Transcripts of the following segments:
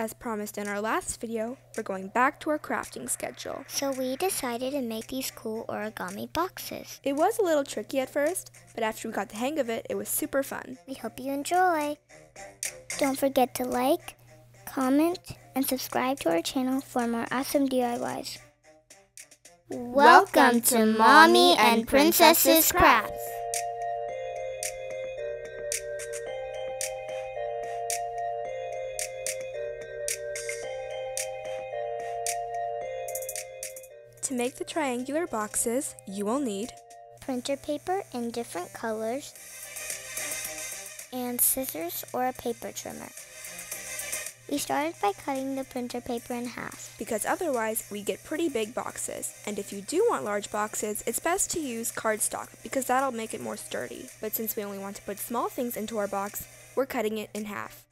As promised in our last video, we're going back to our crafting schedule. So we decided to make these cool origami boxes. It was a little tricky at first, but after we got the hang of it, it was super fun. We hope you enjoy. Don't forget to like, comment, and subscribe to our channel for more awesome DIYs. Welcome to Mommy and Princess's Crafts. To make the triangular boxes, you will need printer paper in different colors and scissors or a paper trimmer. We started by cutting the printer paper in half. because otherwise we get pretty big boxes. And if you do want large boxes, it's best to use cardstock because that'll make it more sturdy. But since we only want to put small things into our box, we're cutting it in half.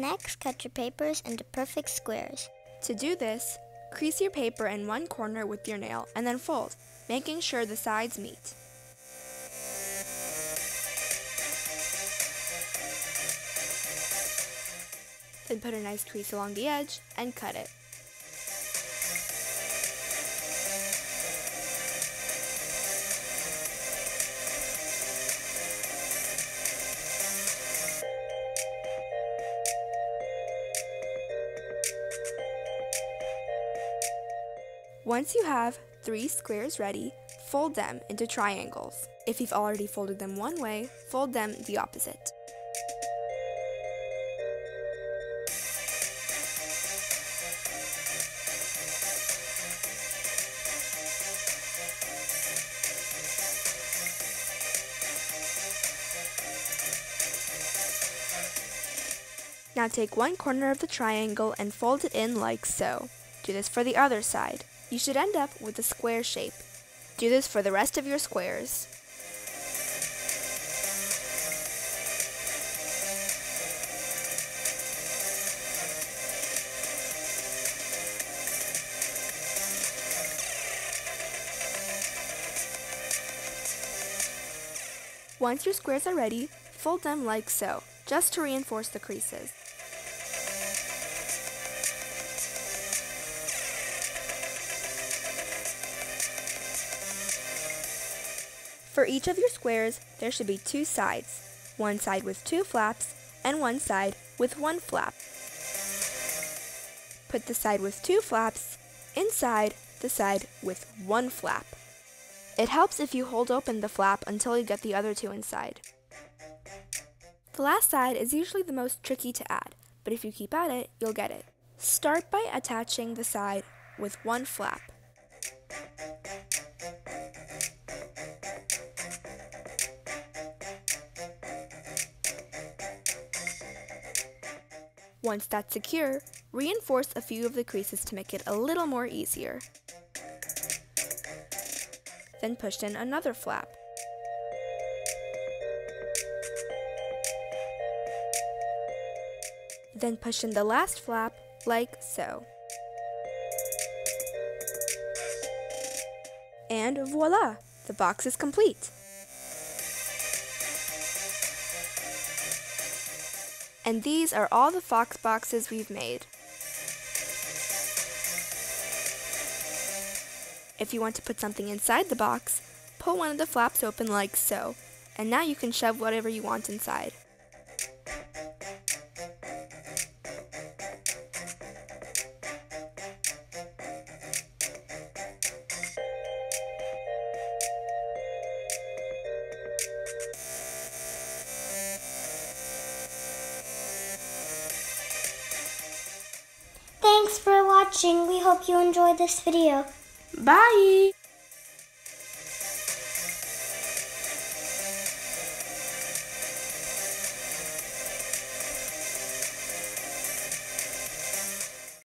Next, cut your papers into perfect squares. To do this, crease your paper in one corner with your nail and then fold, making sure the sides meet. Then put a nice crease along the edge and cut it. Once you have three squares ready, fold them into triangles. If you've already folded them one way, fold them the opposite. Now take one corner of the triangle and fold it in like so. Do this for the other side. You should end up with a square shape. Do this for the rest of your squares. Once your squares are ready, fold them like so, just to reinforce the creases. For each of your squares, there should be two sides, one side with two flaps and one side with one flap. Put the side with two flaps inside the side with one flap. It helps if you hold open the flap until you get the other two inside. The last side is usually the most tricky to add, but if you keep at it, you'll get it. Start by attaching the side with one flap. Once that's secure, reinforce a few of the creases to make it a little more easier. Then push in another flap. Then push in the last flap like so. And voila! The box is complete. And these are all the fox boxes we've made. If you want to put something inside the box, pull one of the flaps open like so, and now you can shove whatever you want inside. Watching. We hope you enjoyed this video. Bye!